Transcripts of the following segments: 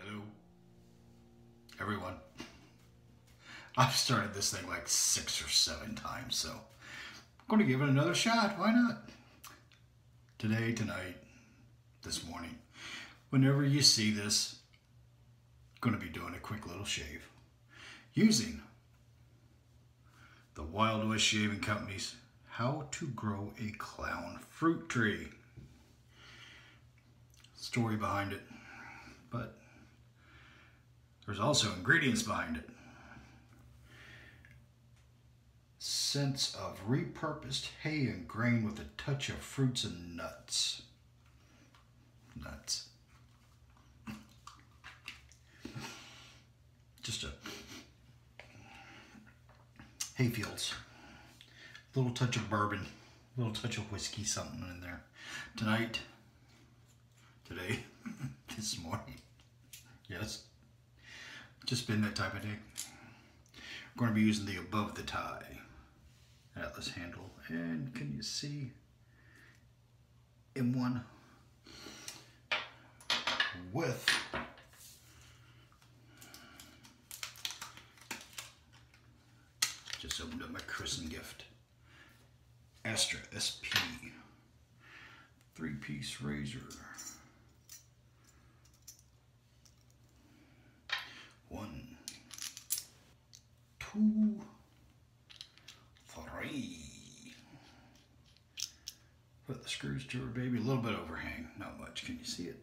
Hello, everyone. I've started this thing like six or seven times, so I'm going to give it another shot. Why not? Today, tonight, this morning, whenever you see this, I'm going to be doing a quick little shave using the Wild West Shaving Company's How to Grow a Clown Fruit Tree. Story behind it, but there's also ingredients behind it. Scents of repurposed hay and grain with a touch of fruits and nuts. Nuts. Just a hayfields. Little touch of bourbon, little touch of whiskey, something in there. Tonight, today, this morning, yes, just been that type of day. We're going to be using the above the tie atlas handle. And can you see M1 with just opened up my christening gift. Astra SP three-piece razor. One, two, three. Put the screws to her baby, a little bit overhang, not much. Can you see it?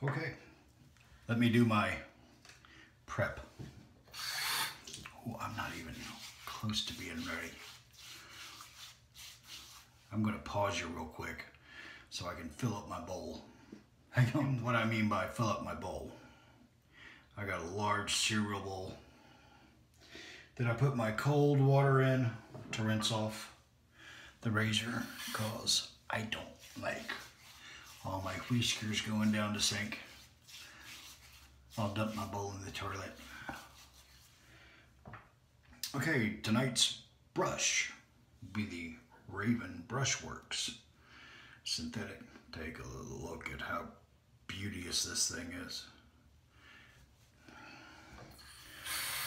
Okay, let me do my prep. I'm not even close to being ready. I'm gonna pause you real quick so I can fill up my bowl. Hang on, what I mean by fill up my bowl. I got a large cereal bowl that I put my cold water in to rinse off the razor because I don't like all my whiskers going down the sink. I'll dump my bowl in the toilet. Okay, tonight's brush will be the Raven Brushworks synthetic. Take a look at how beauteous this thing is.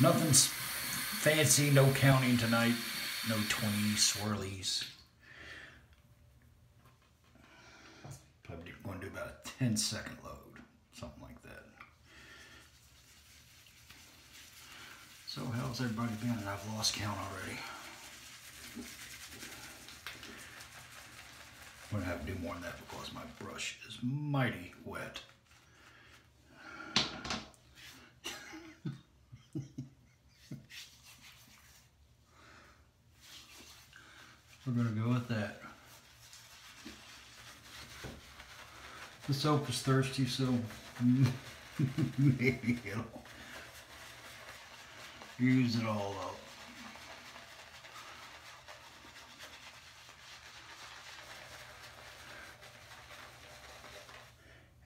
Nothing's fancy, no counting tonight, no 20 swirlies. Probably going to do about a 10 second load, something like that. So how's everybody been? And I've lost count already. I'm gonna have to do more than that because my brush is mighty wet. We're gonna go with that. The soap is thirsty, so maybe it'll use it all up.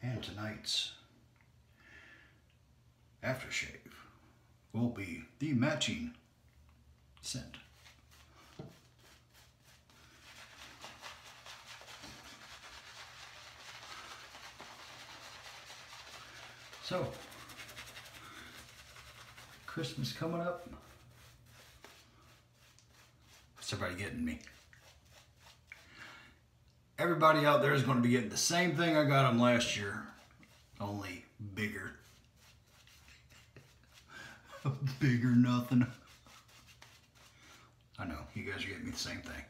And tonight's aftershave will be the matching scent. So, Christmas coming up. What's everybody getting me? Everybody out there is going to be getting the same thing I got them last year, only bigger. bigger nothing. I know, you guys are getting me the same thing.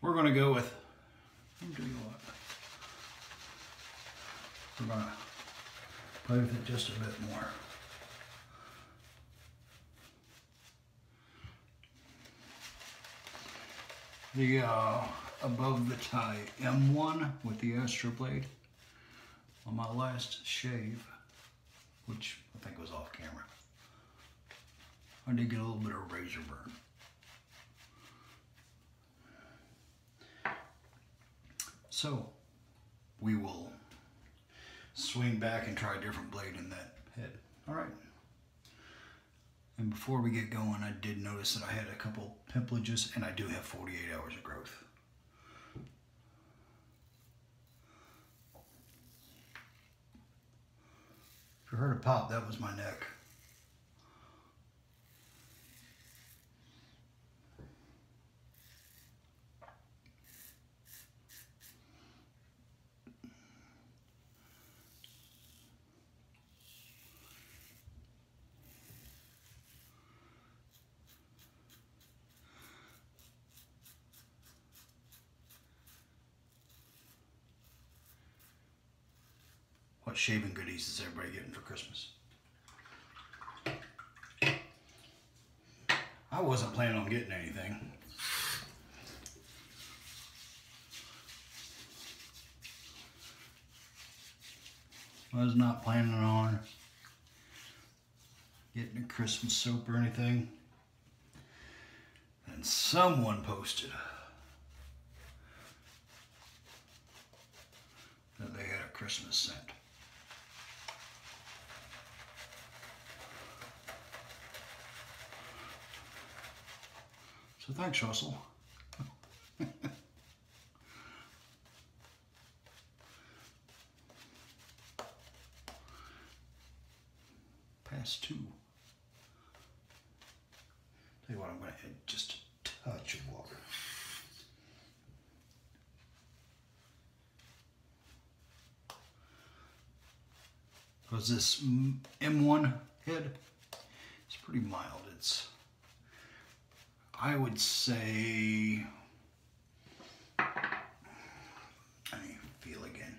We're going to go with, I'll tell you what. We're gonna play with it just a bit more. The uh, above the tie M1 with the Astra blade on my last shave, which I think was off camera. I did get a little bit of razor burn. So, swing back and try a different blade in that head. All right. And before we get going, I did notice that I had a couple pimpleges and I do have 48 hours of growth. If you heard a pop, that was my neck. Shaving goodies is everybody getting for Christmas? I wasn't planning on getting anything. I was not planning on getting a Christmas soap or anything. And someone posted that they had a Christmas scent. So thanks, Russell. Pass two. Tell you what, I'm going to add just a touch of water. Because this M1 head it's pretty mild. It's I would say, let me feel again.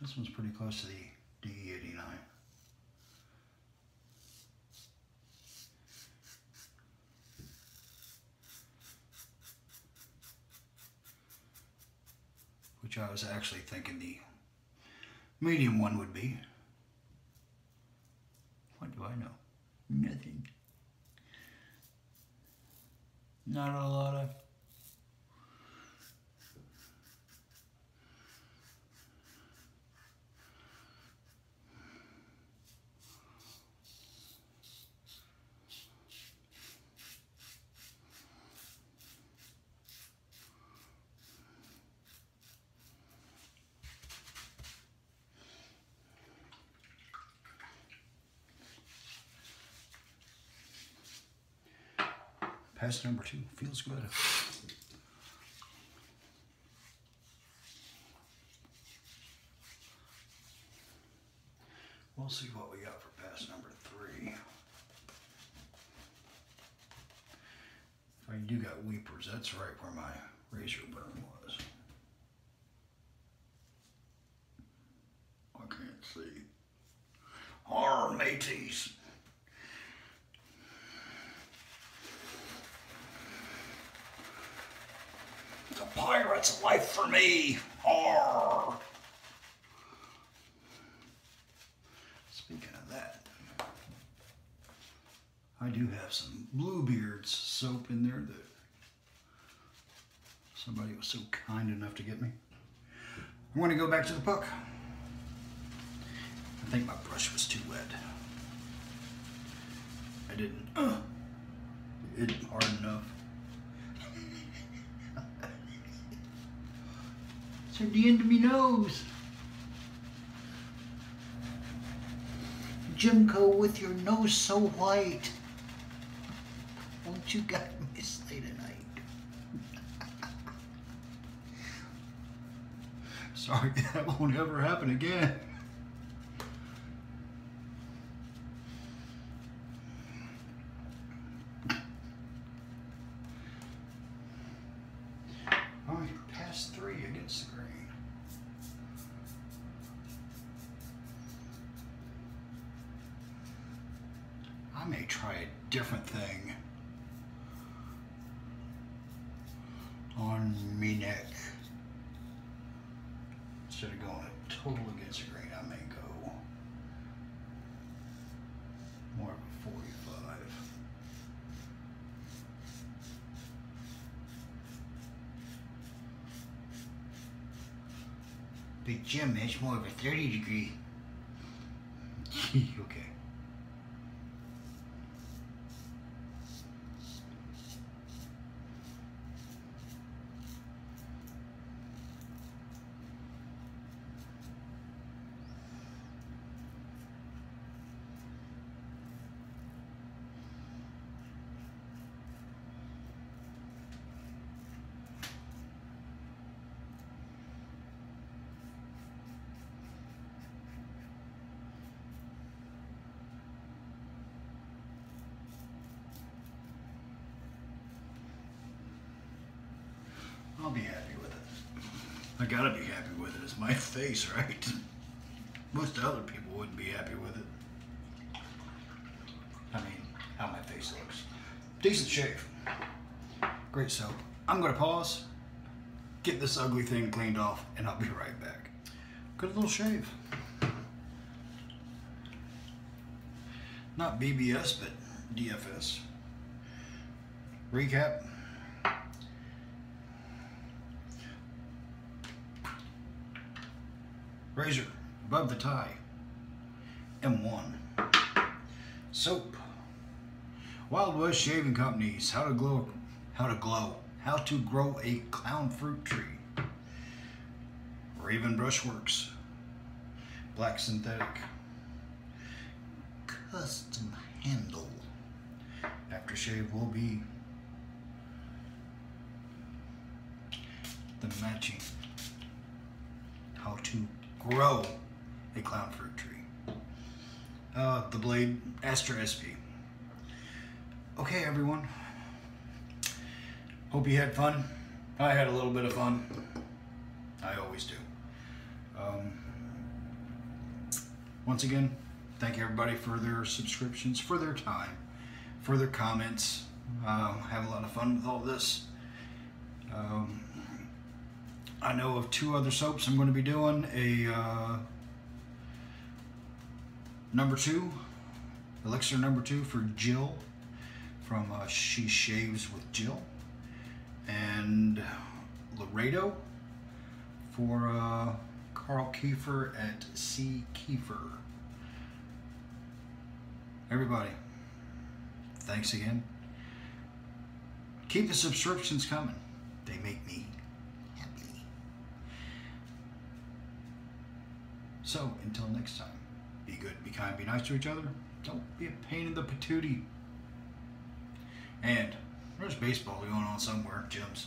This one's pretty close to the D89. which I was actually thinking the medium one would be. What do I know? Nothing. Not a lot of Pass number two feels good. We'll see what we got for pass number three. I do got weepers, that's right where my razor burn was. I can't see. Arr, mateys. The pirate's life for me. Arr. Speaking of that, I do have some Bluebeard's soap in there that somebody was so kind enough to get me. I'm to go back to the puck. I think my brush was too wet. I didn't uh, it hard enough. It's at the end of my nose. Jimco with your nose so white. Won't you got me stay tonight? Sorry, that won't ever happen again. I may try a different thing on me neck. Instead of going total against the grain, I may go more of a 45. The Jim, it's more of a 30 degree. okay. I'll be happy with it. I gotta be happy with it. It's my face, right? Most other people wouldn't be happy with it. I mean, how my face looks. Decent shave. Great soap. I'm gonna pause, get this ugly thing cleaned off, and I'll be right back. Good little shave. Not BBS, but DFS. Recap. Razor, above the tie. M1. Soap. Wild West Shaving Companies. How to glow. How to glow. How to grow a clown fruit tree. Raven Brushworks. Black synthetic. Custom handle. Aftershave will be the matching. How to grow a clown fruit tree. Uh, the blade Astra SP. Okay, everyone. Hope you had fun. I had a little bit of fun. I always do. Um, once again, thank everybody for their subscriptions, for their time, for their comments. Uh, have a lot of fun with all this. Um, I know of two other soaps I'm going to be doing. A uh, number two, elixir number two for Jill from uh, She Shaves with Jill, and Laredo for uh, Carl Kiefer at C. Kiefer. Everybody, thanks again. Keep the subscriptions coming. They make me So, until next time, be good, be kind, be nice to each other. Don't be a pain in the patootie. And there's baseball going on somewhere, Jim's.